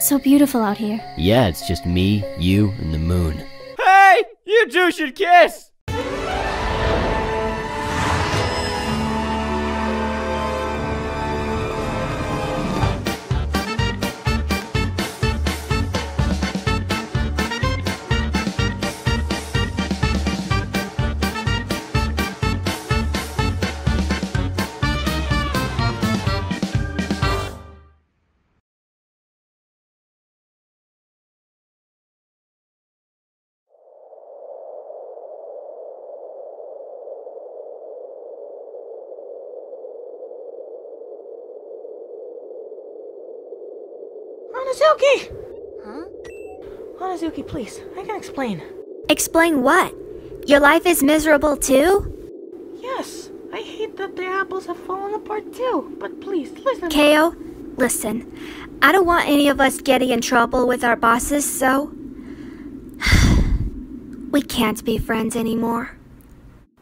So beautiful out here. Yeah, it's just me, you, and the moon. Hey! You two should kiss! Hanazuki! Huh? Hanazuki, please, I can explain. Explain what? Your life is miserable too? Yes, I hate that the apples have fallen apart too, but please, listen. K.O., listen. I don't want any of us getting in trouble with our bosses, so. we can't be friends anymore.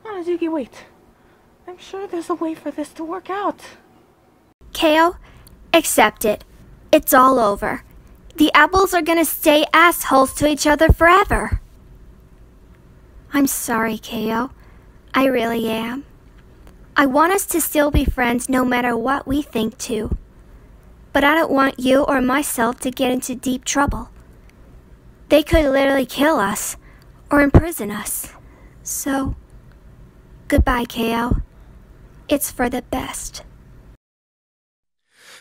Hanazuki, wait. I'm sure there's a way for this to work out. K.O., accept it. It's all over. The apples are gonna stay assholes to each other forever. I'm sorry, Keo. I really am. I want us to still be friends no matter what we think, too. But I don't want you or myself to get into deep trouble. They could literally kill us or imprison us. So, goodbye, Keo. It's for the best.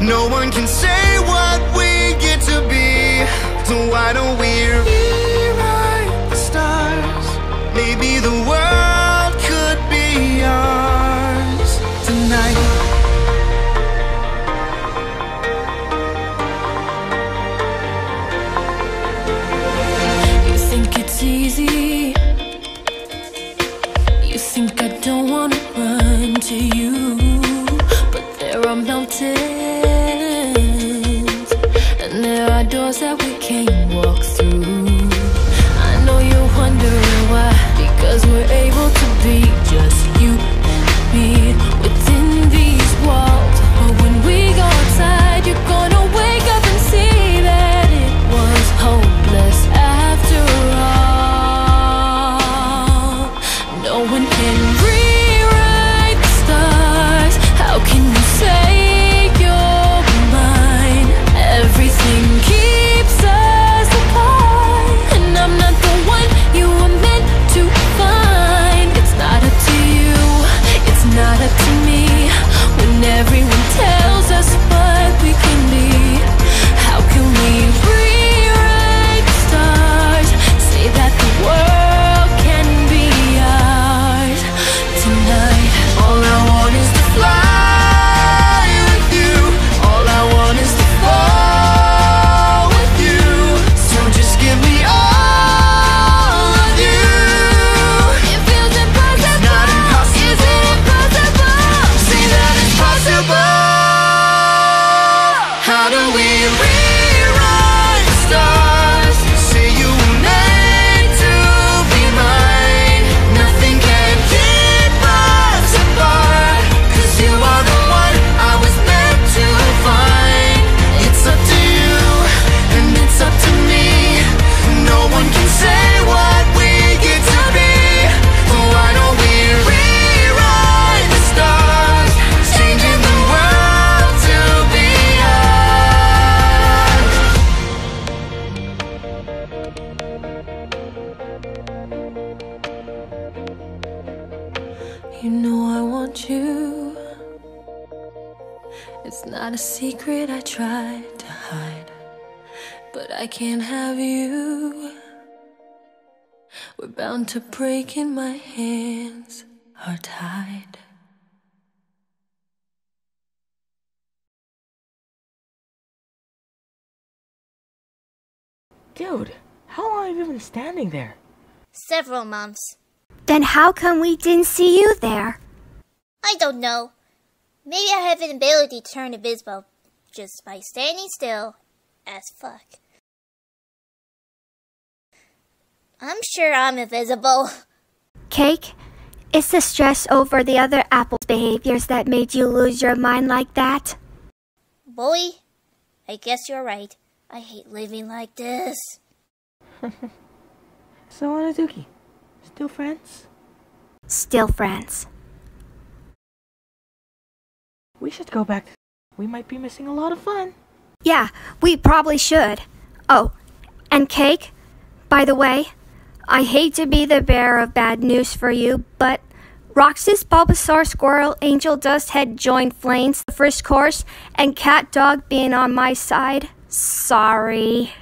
No one can say what we get to be. So why don't we one can You know I want you. It's not a secret I tried to hide, but I can't have you. We're bound to break and my hands are tied. Dude, how long have you been standing there? Several months. Then how come we didn't see you there? I don't know. Maybe I have an ability to turn invisible just by standing still as fuck. I'm sure I'm invisible. Cake, it's the stress over the other apple's behaviors that made you lose your mind like that. Boy, I guess you're right. I hate living like this. So, Hanazuki, still friends? Still friends. We should go back. We might be missing a lot of fun. Yeah, we probably should. Oh, and Cake, by the way, I hate to be the bearer of bad news for you, but Roxas, Bulbasaur, Squirrel, Angel, Dust, Head joined Flames the first course, and Cat Dog being on my side. Sorry.